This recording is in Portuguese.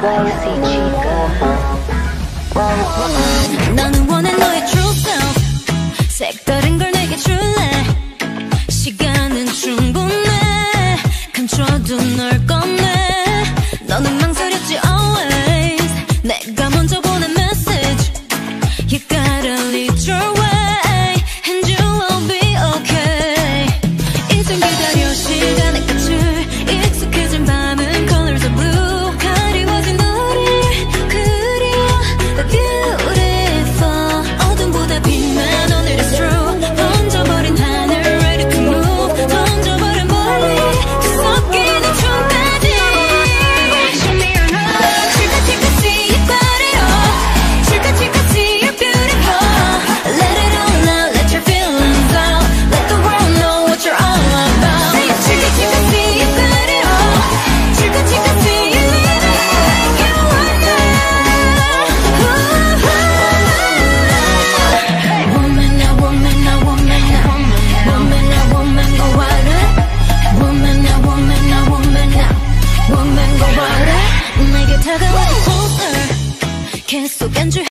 Vai se diga. 다가와 홀라 계속 안주